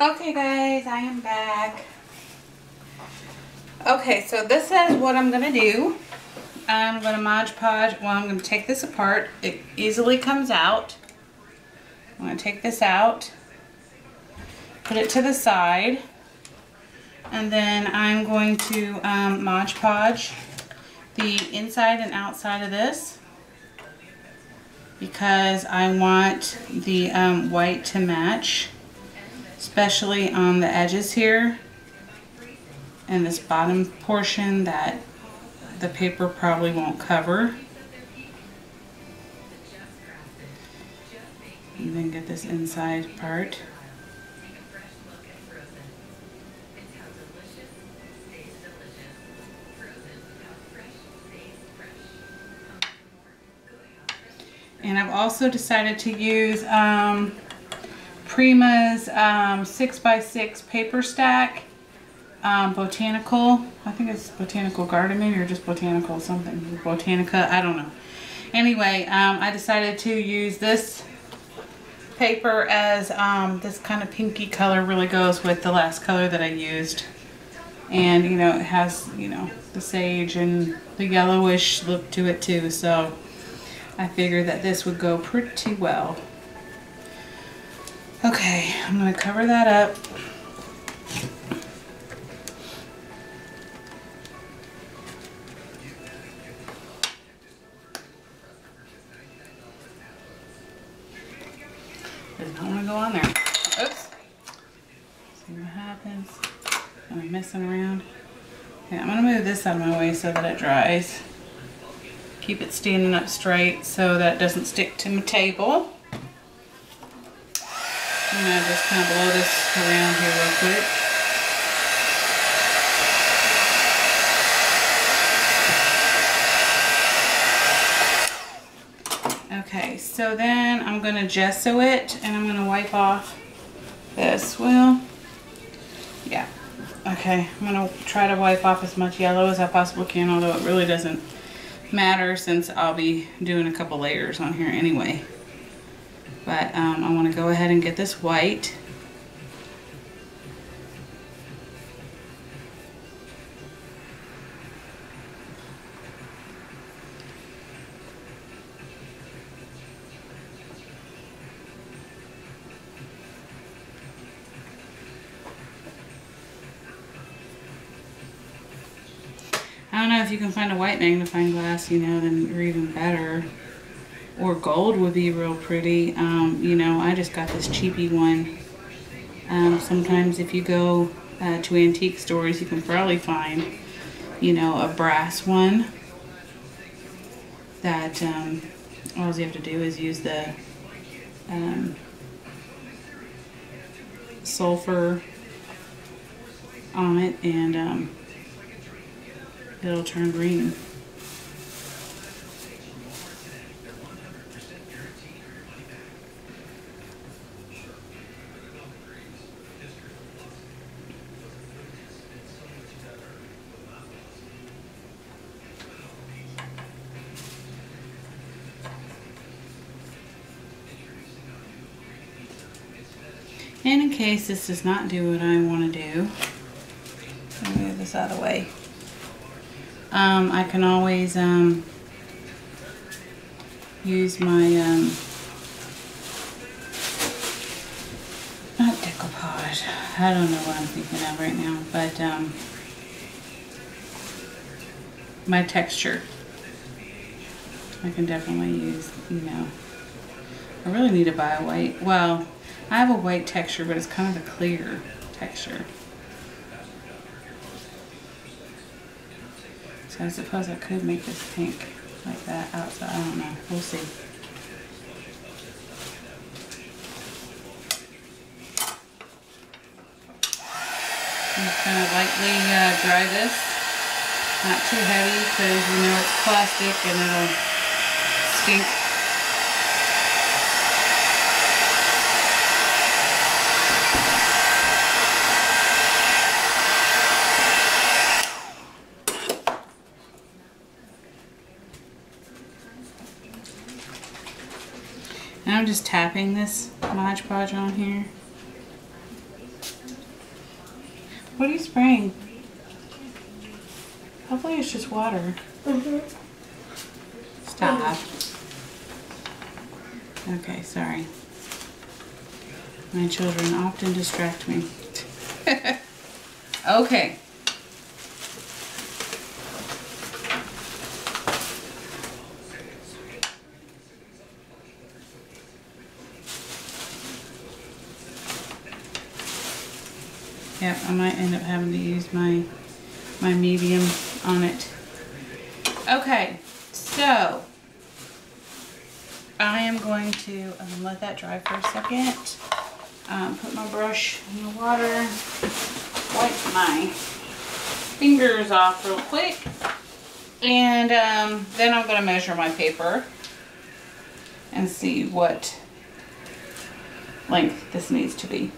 Okay guys, I am back. Okay, so this is what I'm gonna do. I'm gonna Mod Podge, well I'm gonna take this apart. It easily comes out. I'm gonna take this out, put it to the side, and then I'm going to um, Mod Podge the inside and outside of this because I want the um, white to match especially on the edges here and this bottom portion that the paper probably won't cover. And then get this inside part. And I've also decided to use um, Prima's um, 6x6 paper stack. Um, botanical, I think it's Botanical Gardening or just Botanical something. Botanica, I don't know. Anyway, um, I decided to use this paper as um, this kind of pinky color really goes with the last color that I used. And, you know, it has, you know, the sage and the yellowish look to it too. So I figured that this would go pretty well. Okay, I'm going to cover that up. Does not want to go on there. Oops. See what happens. Am I messing around? Okay, I'm going to move this out of my way so that it dries. Keep it standing up straight so that it doesn't stick to my table. I'm going to just kind of blow this around here real quick. Okay, so then I'm going to gesso it and I'm going to wipe off this. Well, yeah. Okay, I'm going to try to wipe off as much yellow as I possibly can, although it really doesn't matter since I'll be doing a couple layers on here anyway. But um, I want to go ahead and get this white. I don't know if you can find a white magnifying glass, you know, then you're even better or gold would be real pretty. Um, you know, I just got this cheapy one. Um, sometimes if you go uh, to antique stores, you can probably find, you know, a brass one that um, all you have to do is use the um, sulfur on it and um, it'll turn green. Case this does not do what I want to do, me move this out of the way. Um, I can always um, use my um, not decoupage. I don't know what I'm thinking of right now, but um, my texture. I can definitely use, you know. I really need to buy a white. Well, I have a white texture, but it's kind of a clear texture. So I suppose I could make this pink like that outside. I don't know. We'll see. I'm just going to lightly uh, dry this. Not too heavy because you know it's plastic and it'll stink just tapping this Mod Podge on here. What are you spraying? Hopefully it's just water. Mm-hmm. Stop. Okay, sorry. My children often distract me. okay. Yep, I might end up having to use my my medium on it. Okay, so I am going to um, let that dry for a second. Um, put my brush in the water, wipe my fingers off real quick, and um, then I'm going to measure my paper and see what length this needs to be.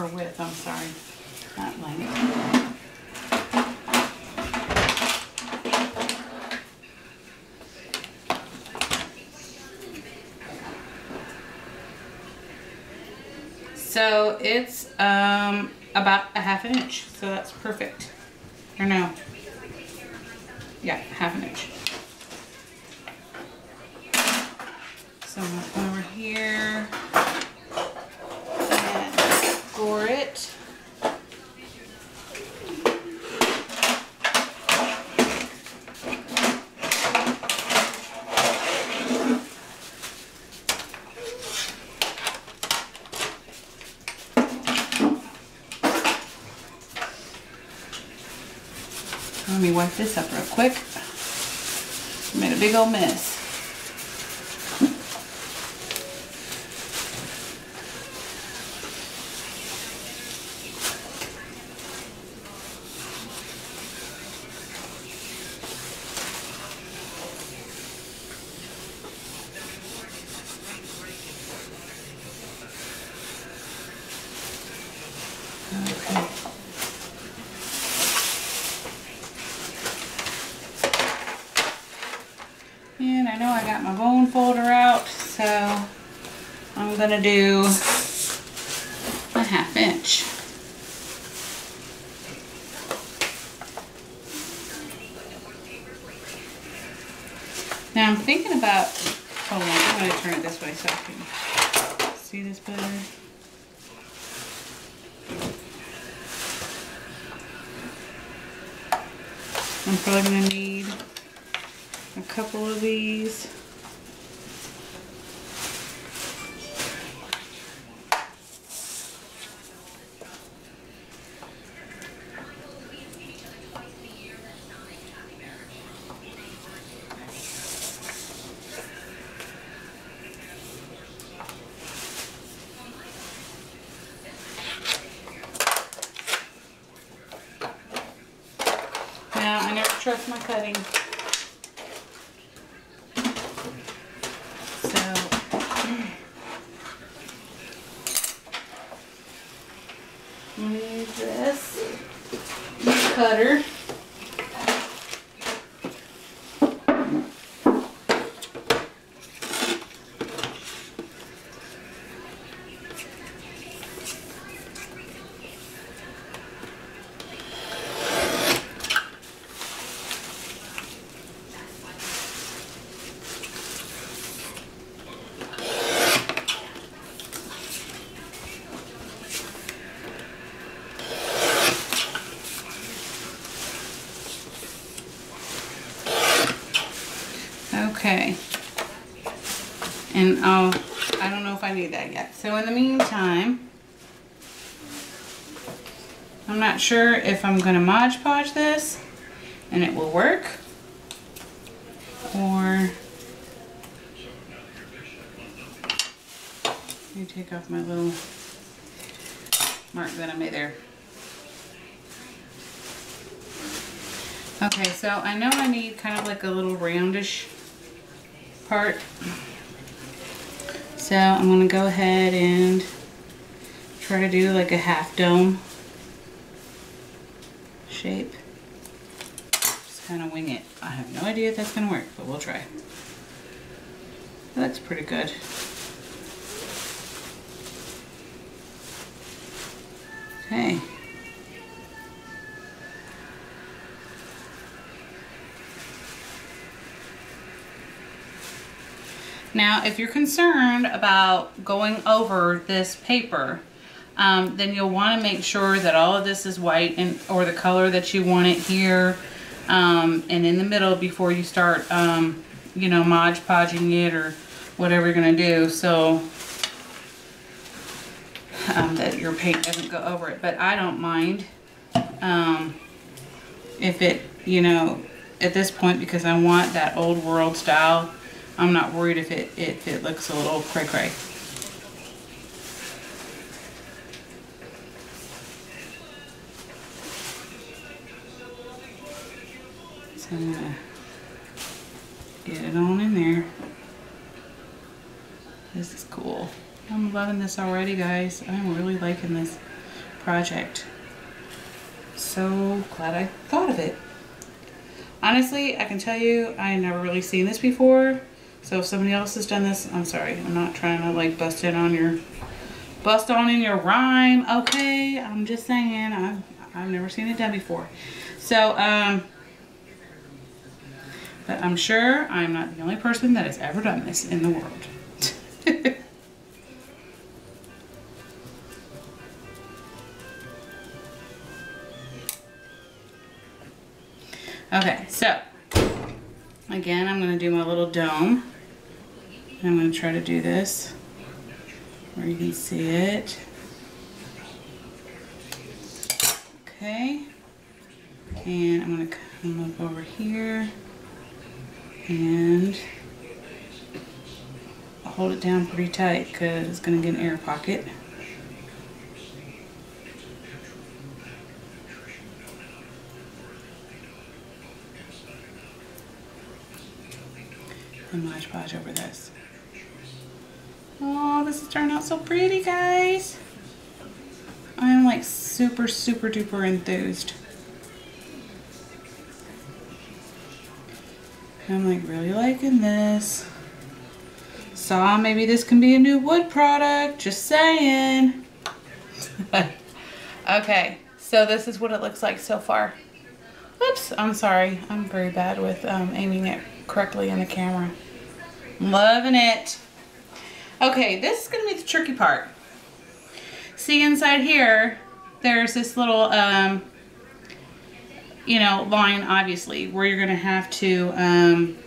or width, I'm sorry, not length. So it's um, about a half an inch, so that's perfect. Or no, yeah, half an inch. So I'm gonna come over here score it. Let me wipe this up real quick. Made a big old mess. Okay. And I know I got my bone folder out, so Gonna do a half inch. Now I'm thinking about, hold on, I'm gonna turn it this way so I can see this better. I'm probably gonna need a couple of these. Now, I never trust my cutting. So, I'm gonna use this cutter. Okay. And oh, I don't know if I need that yet. So in the meantime, I'm not sure if I'm gonna Mod Podge this and it will work or let me take off my little mark that I made there. Okay, so I know I need kind of like a little roundish part. So I'm gonna go ahead and try to do like a half dome shape. Just kind of wing it. I have no idea if that's gonna work, but we'll try. That looks pretty good. Okay. Now, if you're concerned about going over this paper, um, then you'll want to make sure that all of this is white and or the color that you want it here um, and in the middle before you start, um, you know, Mod Podging it or whatever you're going to do. So um, that your paint doesn't go over it. But I don't mind um, if it, you know, at this point because I want that old world style I'm not worried if it, if it looks a little cray cray. So I'm gonna get it on in there. This is cool. I'm loving this already guys. I'm really liking this project. So glad I thought of it. Honestly, I can tell you I never really seen this before. So if somebody else has done this, I'm sorry. I'm not trying to like bust in on your, bust on in your rhyme. Okay, I'm just saying. I've, I've never seen it done before. So, um, but I'm sure I'm not the only person that has ever done this in the world. okay, so again, I'm going to do my little dome. I'm going to try to do this where you can see it. Okay. And I'm going to come up over here and hold it down pretty tight because it's going to get an air pocket. And Mod Podge over this. Oh, this has turned out so pretty, guys. I'm like super, super duper enthused. I'm like really liking this. Saw maybe this can be a new wood product. Just saying. okay, so this is what it looks like so far. Oops, I'm sorry. I'm very bad with um, aiming it correctly in the camera. Loving it. Okay, this is going to be the tricky part. See inside here, there's this little, um, you know, line, obviously, where you're going to have to um,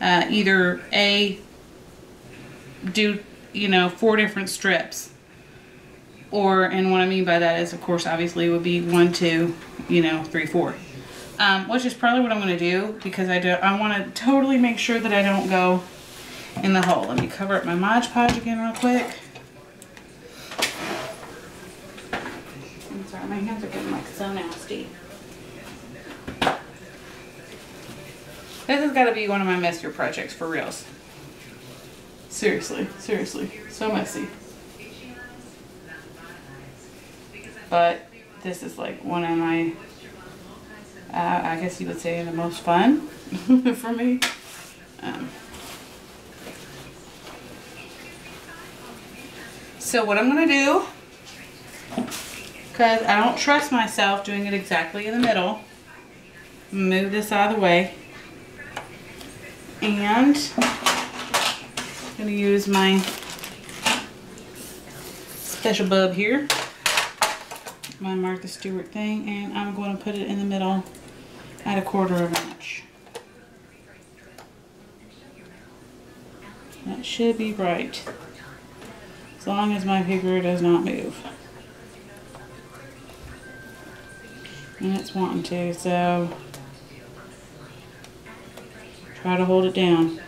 uh, either A, do, you know, four different strips. Or, and what I mean by that is, of course, obviously, would be one, two, you know, three, four. Um, which is probably what I'm going to do because I do. I want to totally make sure that I don't go in the hole. Let me cover up my Mod Podge again real quick. I'm sorry, my hands are getting like so nasty. This has got to be one of my messier projects for reals. Seriously, seriously, so messy. But this is like one of my, uh, I guess you would say the most fun for me. Um, So what I'm going to do, because I don't trust myself doing it exactly in the middle, move this out of the way. And I'm going to use my special bulb here, my Martha Stewart thing, and I'm going to put it in the middle at a quarter of an inch. That should be right as long as my paper does not move. And it's wanting to, so try to hold it down.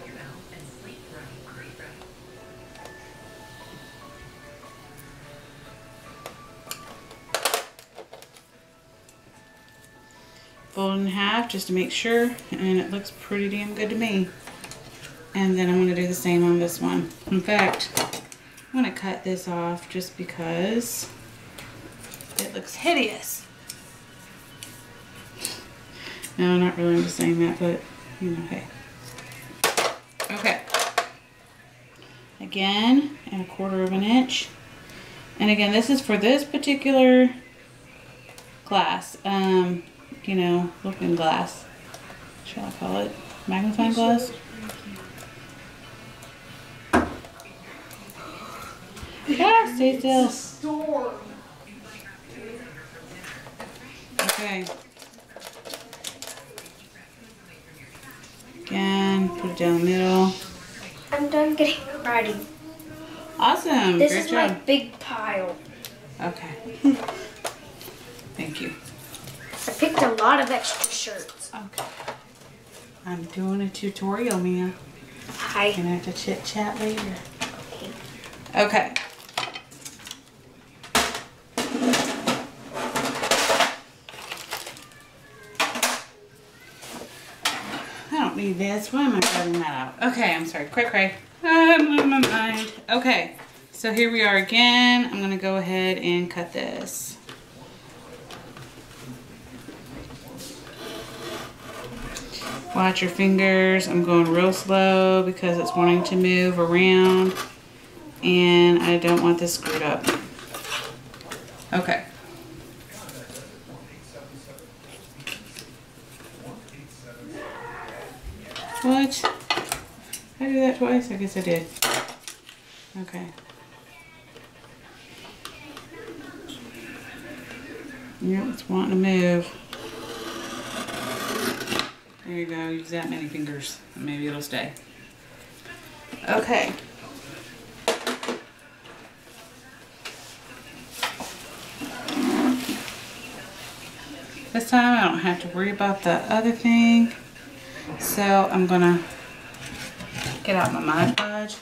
Fold in half just to make sure, and it looks pretty damn good to me. And then I'm going to do the same on this one. In fact, I'm going to cut this off just because it looks hideous. No, not really. I'm just saying that, but you know, hey. Okay. Again, and a quarter of an inch. And again, this is for this particular glass. Um, you know, looking glass. Shall I call it magnifying glass? Yeah, stay still. Storm. Okay. Again, put it down the middle. I'm done getting ready. Awesome. This Great is job. my big pile. Okay. Thank you. I picked a lot of extra shirts. Okay. I'm doing a tutorial, Mia. Hi. Gonna have to chit chat later. Okay. I don't need this. Why am I grabbing that out? Okay, I'm sorry. Quick, cray. Ah, I'm on my mind. Okay, so here we are again. I'm gonna go ahead and cut this. Watch your fingers. I'm going real slow because it's wanting to move around and I don't want this screwed up. Okay. What? I do that twice? I guess I did. Okay. Yep, it's wanting to move. There you go, use that many fingers. Maybe it'll stay. Okay. This time I don't have to worry about the other thing. So I'm gonna get out my Mod Podge.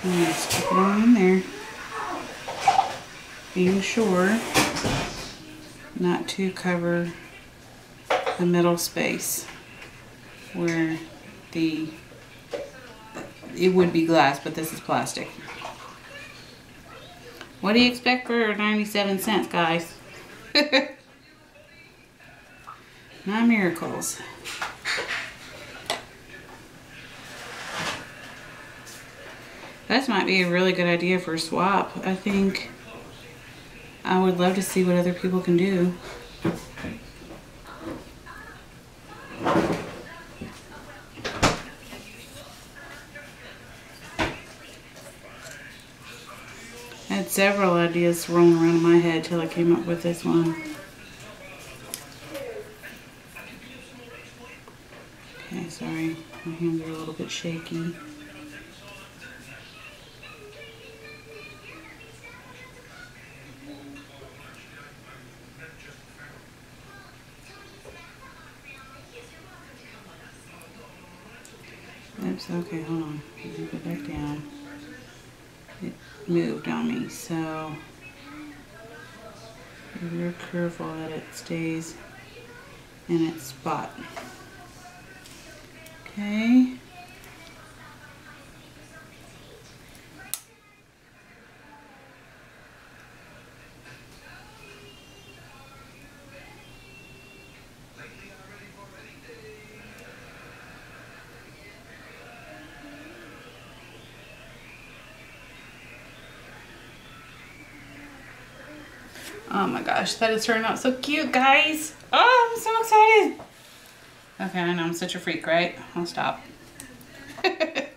And just stick it on in there. Being sure not to cover the middle space where the it would be glass, but this is plastic. What do you expect for 97 cents, guys? Not miracles. That might be a really good idea for a swap. I think I would love to see what other people can do. Several ideas rolling around in my head till I came up with this one. Okay, sorry. My hands are a little bit shaky. Careful that it stays in its spot. Okay. Oh my gosh, that is turning out so cute, guys. Oh, I'm so excited. Okay, I know I'm such a freak, right? I'll stop. okay,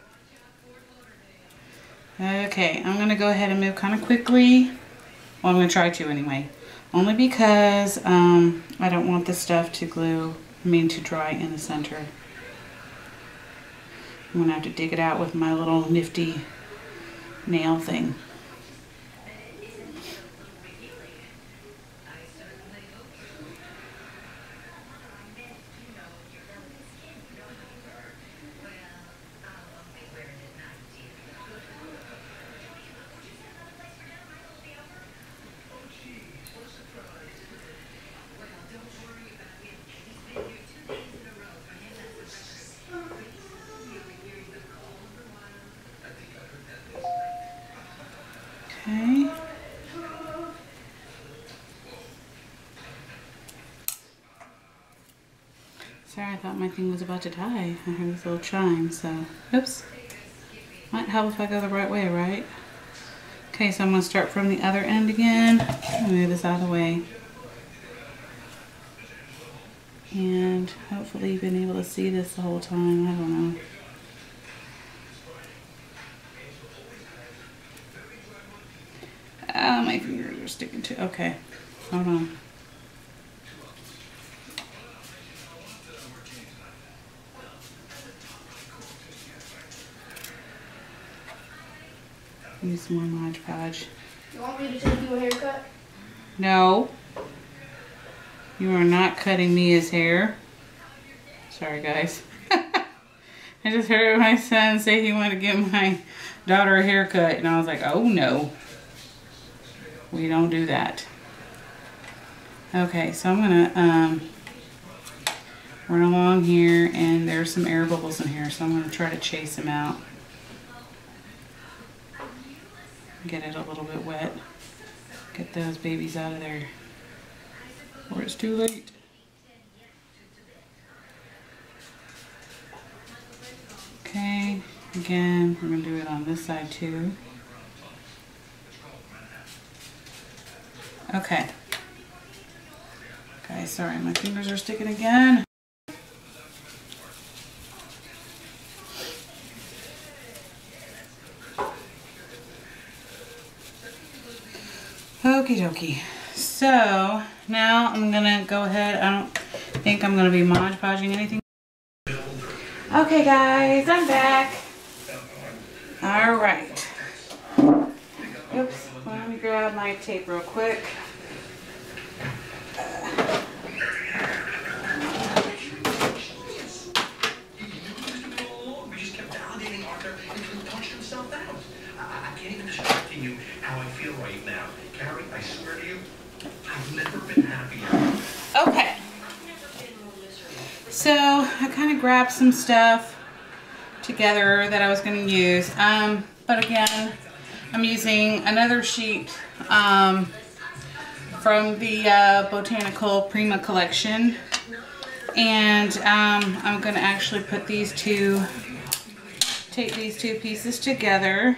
I'm gonna go ahead and move kind of quickly. Well, I'm gonna try to anyway. Only because um, I don't want the stuff to glue, I mean to dry in the center. I'm gonna have to dig it out with my little nifty nail thing. Okay. Sorry, I thought my thing was about to die. I heard this little chime, so oops. Might help if I go the right way, right? Okay, so I'm gonna start from the other end again. Move this out of the way. And hopefully you've been able to see this the whole time. I don't know. Ah, my fingers are sticking to, okay. Hold on. Use more Mod Podge. You want me to take you a haircut? No. You are not cutting me his hair. Sorry, guys. I just heard my son say he wanted to give my daughter a haircut, and I was like, oh no. We don't do that. Okay, so I'm gonna um, run along here, and there's some air bubbles in here, so I'm gonna try to chase them out. Get it a little bit wet. Get those babies out of there. Or it's too late. Okay, again, we're gonna do it on this side too. Okay. Okay, sorry, my fingers are sticking again. Okie dokie. So now I'm gonna go ahead. I don't think I'm gonna be Mod Podging anything. Okay guys, I'm back. All right. Oops, let me grab my tape real quick. We just kept validating Arthur until he punched himself out. I, I can't even describe to you how I feel right now. Carrie, I swear to you, I've never been happier. Okay. So I kind of grabbed some stuff together that I was going to use. Um, but again, I'm using another sheet um, from the uh, Botanical Prima collection. And um, I'm going to actually put these two, take these two pieces together.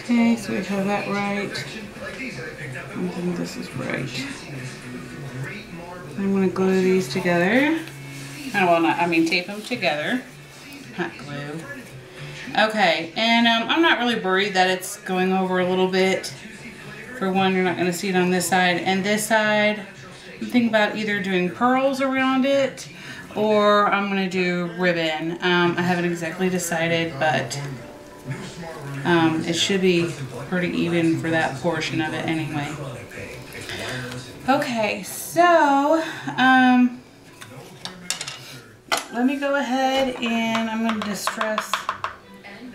Okay, so we have that right. I I think this is right. I'm gonna glue these together. Oh, well, not, I mean tape them together, not glue. Okay, and um, I'm not really worried that it's going over a little bit. For one, you're not gonna see it on this side. And this side, I'm thinking about either doing pearls around it or I'm gonna do ribbon. Um, I haven't exactly decided, but um, it should be pretty even for that portion of it anyway. Okay, so um, let me go ahead and I'm going to distress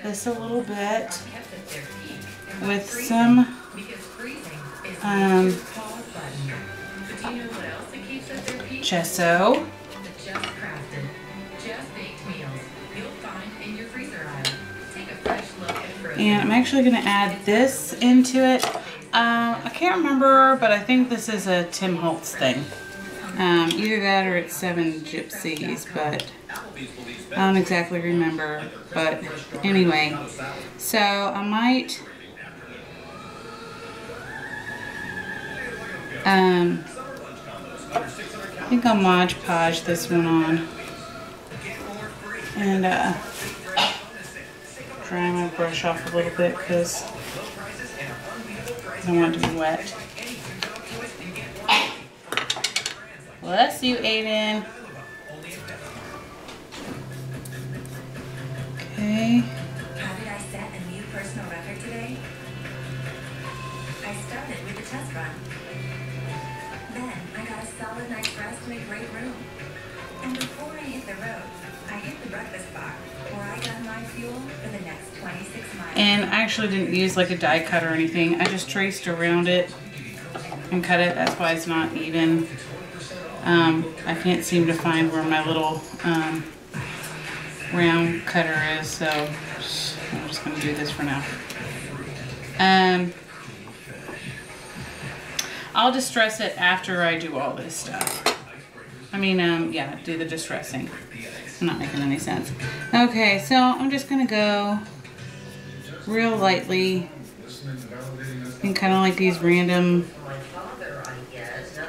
this a little bit with some um, gesso. And I'm actually going to add this into it. Um, I can't remember, but I think this is a Tim Holtz thing. Um, either that or it's Seven Gypsies, but I don't exactly remember. But anyway, so I might um, I think I'll Mod Podge this one on and uh, dry my brush off a little bit because I don't want it to be wet. Bless you, Aiden. Okay. How did I set a new personal record today? I started with test run. Then I got a solid night's rest great room. And before I hit the road, I hit the breakfast bar, where I got my fuel, and I actually didn't use like a die cut or anything. I just traced around it and cut it. That's why it's not even. Um, I can't seem to find where my little um, round cutter is, so I'm just gonna do this for now. Um, I'll distress it after I do all this stuff. I mean, um, yeah, do the distressing. Not making any sense. Okay, so I'm just gonna go real lightly and kind of like these random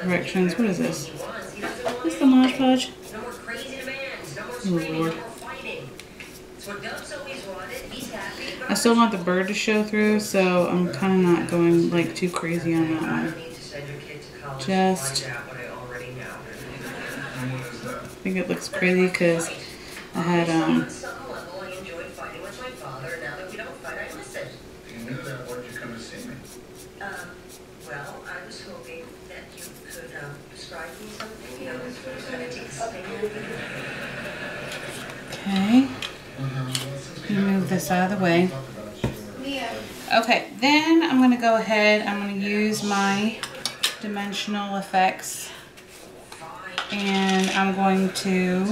directions. What is this? What's the Mod Podge? Oh, Lord. I still want the bird to show through, so I'm kind of not going like too crazy on that one. Just-. I think it looks crazy because I had um On some level, I enjoyed fighting with my father. Now that we don't fight, I miss it. You knew that, why'd you come to see me? Um, well, I was hoping that you could, um, describe me something, you know, kind of take a spin. okay. Let me move this out of the way. Okay, then I'm gonna go ahead. I'm gonna use my dimensional effects, and I'm going to.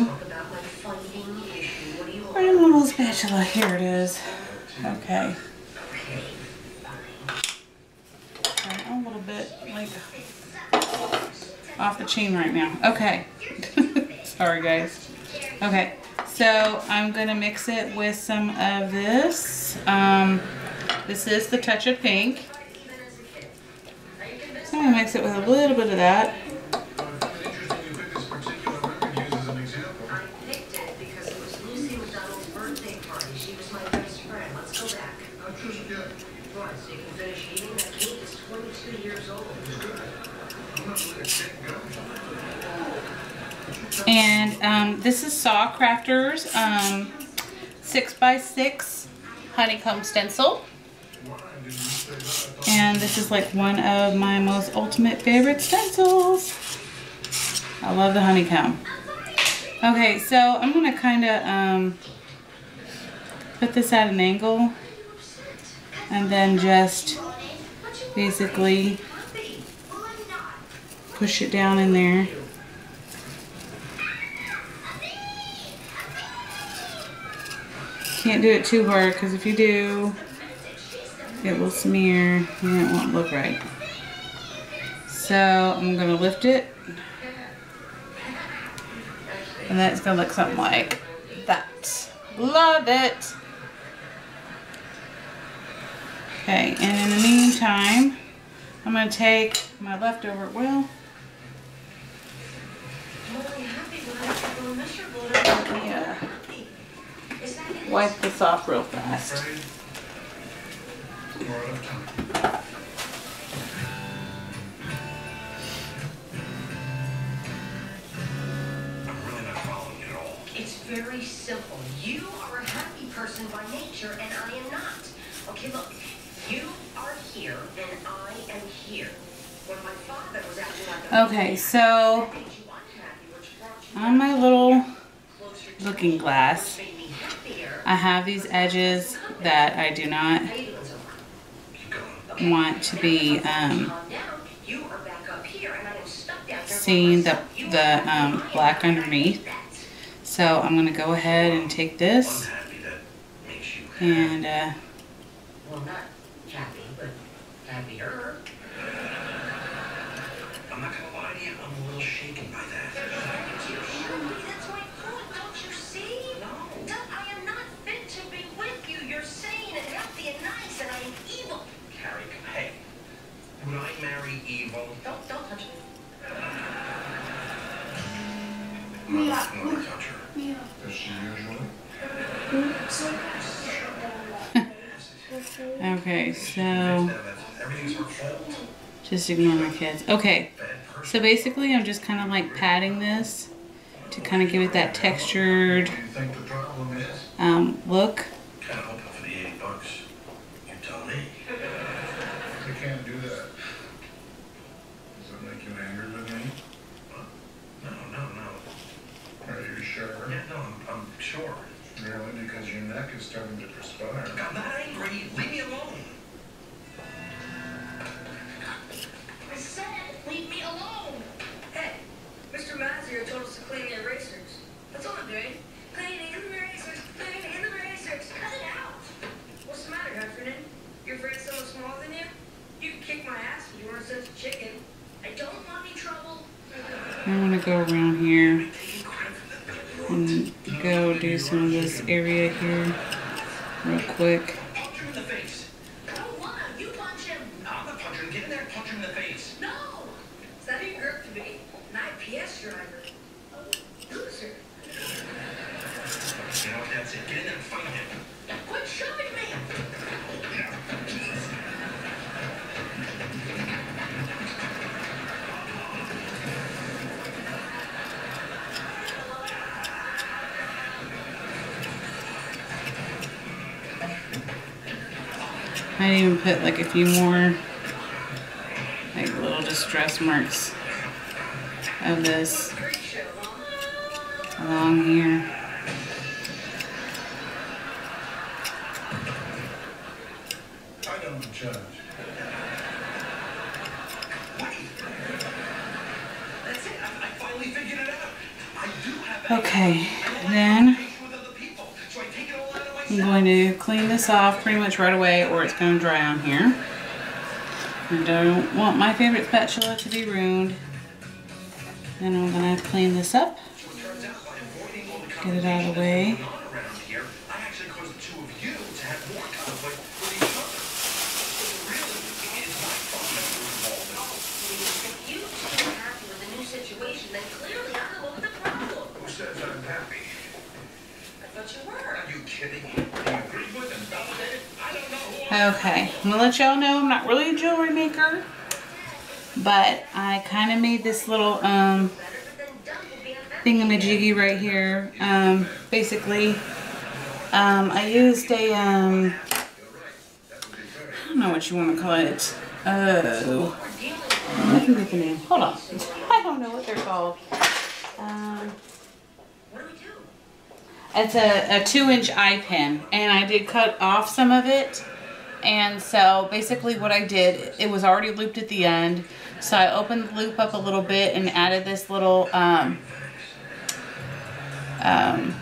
Where's my little spatula? Here it is. Okay. A little bit like off the chain right now. Okay. Sorry, guys. Okay, so I'm gonna mix it with some of this. Um, this is the touch of pink. So I'm gonna mix it with a little bit of that. I find it interesting you picked this particular record used as an example. I picked it because Lucy McDonald's birthday party. She was my best friend. Let's go back. Not just yet. Right, so you can finish eating. That cake is 22 years old. I'm not looking at getting going. And um, this is SaCrafters um, 6x6 honeycomb stencil. And this is like one of my most ultimate favorite stencils. I love the honeycomb. Okay, so I'm gonna kind of um, put this at an angle and then just basically push it down in there. Can't do it too hard because if you do, it will smear and it won't look right. So I'm gonna lift it. And then it's gonna look something like that. Love it. Okay, and in the meantime, I'm gonna take my leftover, well, I'm wipe this off real fast. Afraid? We're out of time. I'm really not following you at all. It's very simple. You are a happy person by nature, and I am not. Okay, look, you are here, and I am here. When my father was acting Okay, so made you unhappy, which brought you on my little looking glass, which made me happier. I have these edges that I do not going. want to be um, seeing the, the um, black underneath. So I'm gonna go ahead and take this and uh, Well, not happy, but happier. I'm not gonna lie to you, I'm a little shaken by that. You should be. That's my point. Don't you see? No. Doug, I am not fit to be with you. You're sane and healthy and nice, and I am evil. Carrie, hey, would I marry evil? Don't, don't touch me. Okay, so just ignore my kids. Okay, so basically I'm just kind of like patting this to kind of give it that textured um, look. Put like a few more like little distress marks of this Great show, huh? along here. I don't judge. Wait. That's going to clean this off pretty much right away or it's going to dry on here. I don't want my favorite spatula to be ruined. Then I'm going to clean this up, get it out of the way. going on around here, I actually caused the two of you to have more conflict with each other. So really, it's my fault that we're involved. If you two are happy with the new situation, then clearly I'm the one with the problem. Who says I'm happy? I thought you were. Are you kidding? Do you agree with and validate it? I don't know who I Okay, I'm gonna let y'all know I'm not really a jewelry maker, but I kind of made this little um, thingamajiggy right here. Um, basically, um, I used a um, I don't know what you want to call it. Oh, I can get the name. Hold on, I don't know what they're called. Um? It's a, a two inch eye pin and I did cut off some of it. And so basically what I did, it was already looped at the end. So I opened the loop up a little bit and added this little, um, um,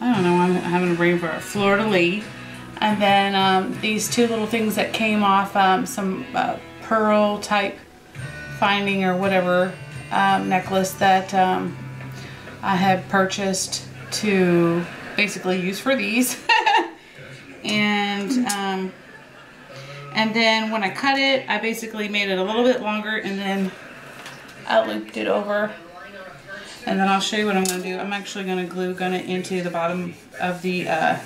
I don't know, I'm having a brain for fleur-de-lis. And then um, these two little things that came off, um, some uh, pearl type finding or whatever um, necklace that um, I had purchased to basically use for these. and um, and then when I cut it, I basically made it a little bit longer and then I looped it over. And then I'll show you what I'm going to do. I'm actually going to glue gun it into the bottom of the uh,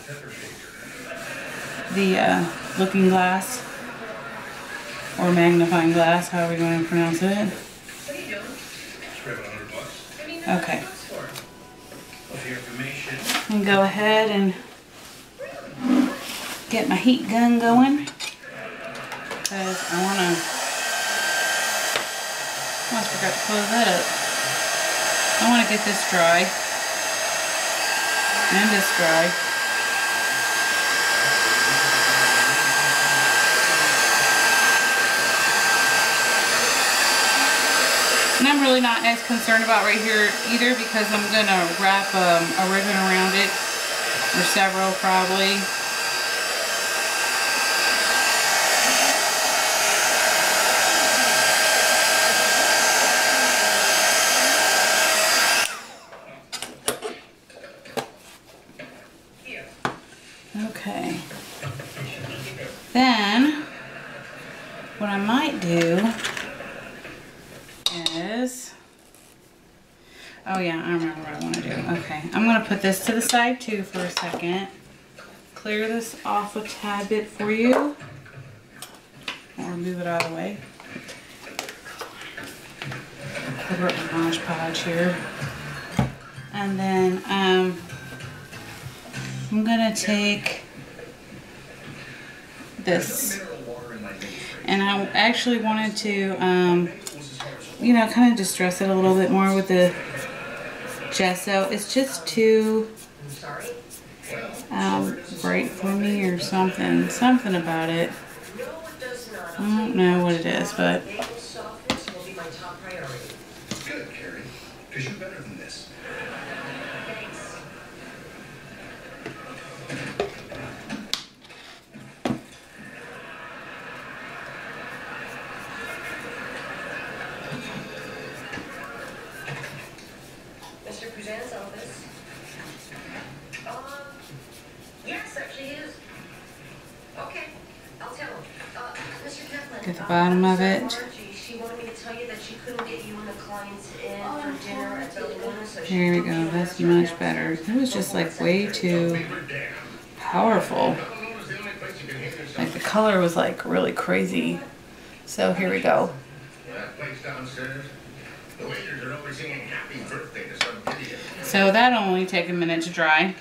the uh, looking glass or magnifying glass, however you want to pronounce it. Okay. and go ahead and get my heat gun going because I want to almost forgot to close that up. I want to get this dry. And this dry. And I'm really not as concerned about right here either because I'm gonna wrap um, a ribbon around it or several probably Here. Okay. Then, what I might do is, oh yeah, I remember what I want to do. Okay, I'm going to put this to the side too for a second. Clear this off a tad bit for you. Or move it out of the way. Cover up my Mod Podge here. And then, um, I'm gonna take this and I actually wanted to um, you know kind of distress it a little bit more with the gesso. It's just too. Um, bright for me or something. Something about it. I don't know what it is, but Maple softness will be my top priority. Good, Carrie. Because you're better than this. Thanks. Mr. Kuzan's office. Um, yes, actually he is. Okay, I'll tell him. Uh, Mr. Kaplan. Get the uh, bottom of so it. Margie, She wanted me to tell you that she couldn't get you and the clients in for dinner at Bella Luna, so she. here we go. That's much better. It was just like way too powerful. Belladonna is the only place you can hang yourself. Like the color was like really crazy. So here we go. That place downstairs, the waiters are always singing happy birthday to some idiot. So that'll only take a minute to dry.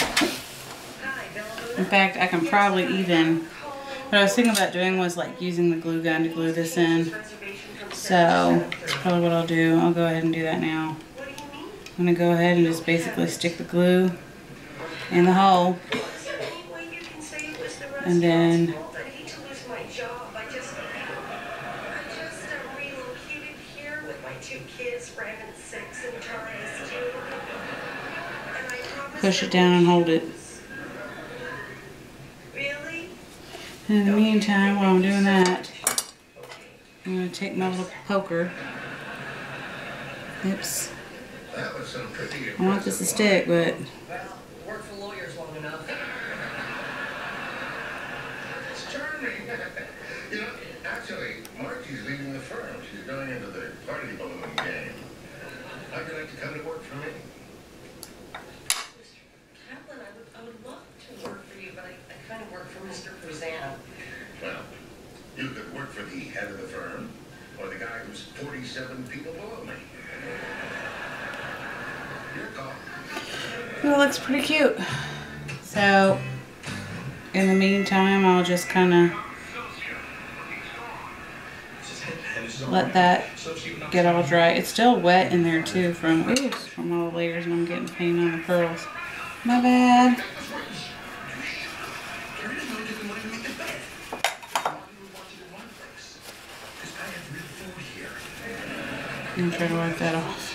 Hi, Bella Luna. In fact, I can probably even, what I was thinking about doing was like using the glue gun to glue this in. So that's probably what I'll do. I'll go ahead and do that now. I'm gonna go ahead and just basically stick the glue in the hole. And then- Push it down and hold it. shoes. Really? In the meantime, while I'm doing that, I'm gonna take my little poker. Oops. That was some pretty I want this to stick, but Well, for lawyers long enough. It's charming. you know, actually, Margie's leaving the firm. She's going into the party balloon game. How'd you like to come to work for me? Kaplan, I would, I would love to work for you, but I, I kind of work for Mr. Kuzan. Well, you could work for the head of the firm, or the guy who's 47 people below me. Your call. it looks pretty cute. So, in the meantime, I'll just kind of let that get all dry. It's still wet in there too from ooh, from all the layers and I'm getting paint on the pearls. My bad. I'm gonna try to wipe that off.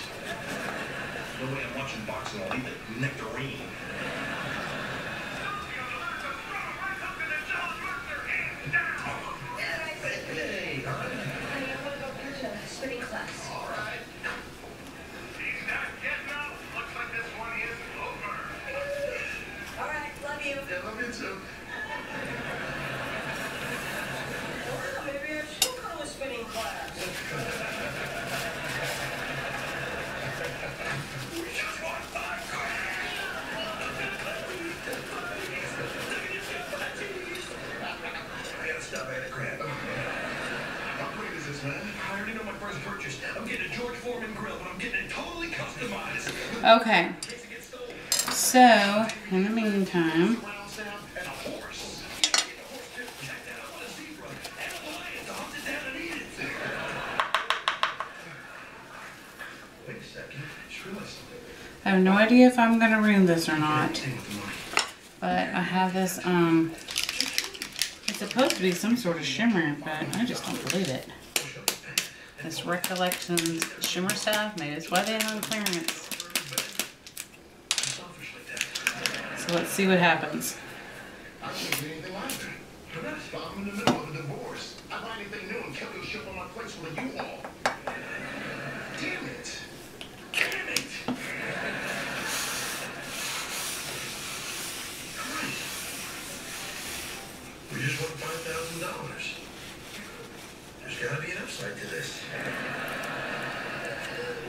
A So, in the meantime, I have no idea if I'm gonna ruin this or not. But I have this, um, it's supposed to be some sort of shimmer, but I just don't believe it. This Recollections shimmer stuff, maybe that's why they have on clearance. Selfish like that. Let's see what happens.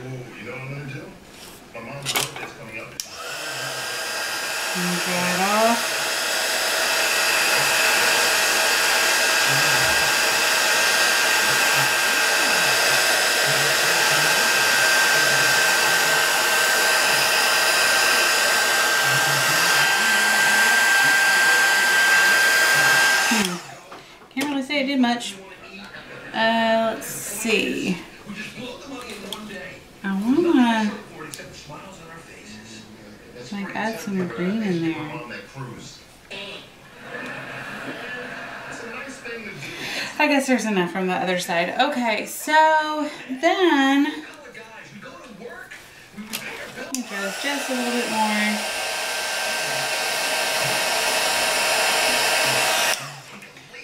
Ooh, you know what I'm gonna do? My up. Me it off. Hmm. Can't really say it did much. Uh, let's see. We just blow the money in one day. I wanna It's Like, pretty add some tempting, but I green in think there. I'm on that cruise. It's a nice thing to do. I guess there's enough from the other side. Okay, so then Color guys, we go to work. We we pay our bills. let me throw this just a little bit more.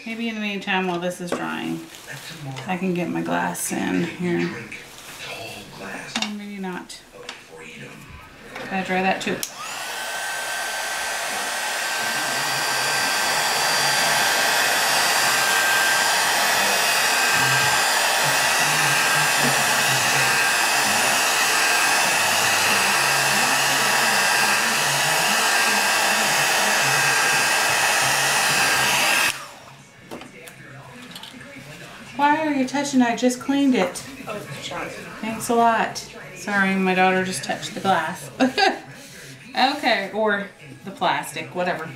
Maybe in the meantime, while this is drying, I can get my glass in here. drink tall glass maybe not. Gotta dry that too. Why are you touching? I just cleaned it. Thanks a lot. Sorry, my daughter just touched the glass. okay, or the plastic, whatever.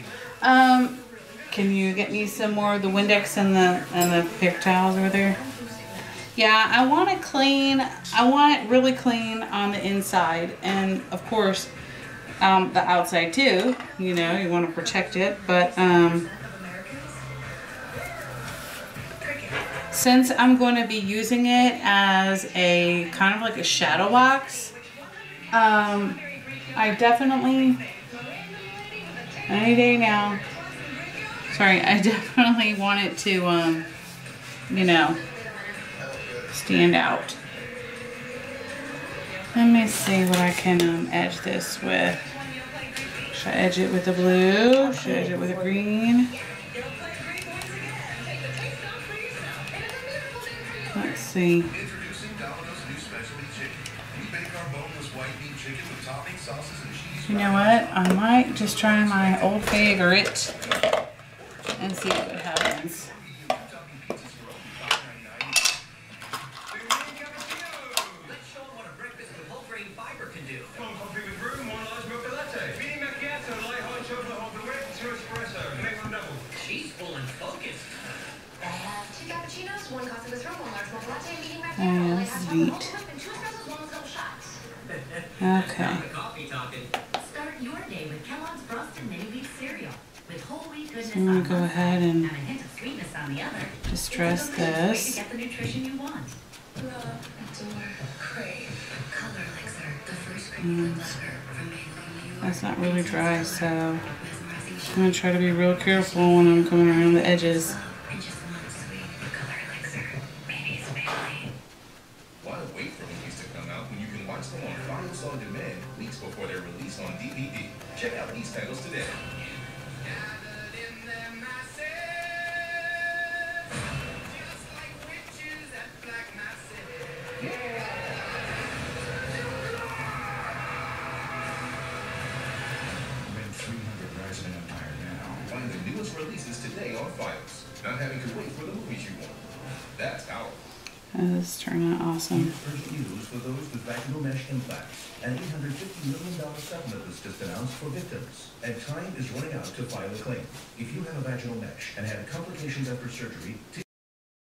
Um, can you get me some more of the Windex and the and the paper towels over there? Yeah, I want it clean. I want it really clean on the inside, and of course, um, the outside too. You know, you want to protect it, but um. Since I'm going to be using it as a kind of like a shadow box, um, I definitely, any day now, sorry, I definitely want it to, um, you know, stand out. Let me see what I can um, edge this with. Should I edge it with the blue? Should I edge it with the green? Let's see. Introducing Domino's new specialty chicken. We bake our boneless white meat chicken with toppings, sauces, and cheese. You know what? I might just try my old favorite and see what happens. Let's show them what a breakfast with whole grain fiber can do. One coffee with room, one large mocha latte. Mini macchiato, light hot chocolate, hot direct, two espresso. Make one double. She's full and focused. I have two cappuccinos, one coffee with rum, one large mocha latte, medium Oh, macchiato, light hot chocolate, sweet. whole whip, and two espressos, one with double shots. Okay. The coffee talking. Start your day with Kellogg's Frosted Mini Wheat Cereal. With whole wheat goodness I'm gonna on go one ahead side and and a hint of sweetness on the other. distress It's the way to this. get the nutrition you want. That's not really dry, so I'm gonna try to be real careful when I'm coming around the edges. Is running out to file a claim. If you have a vaginal mesh and had complications after surgery,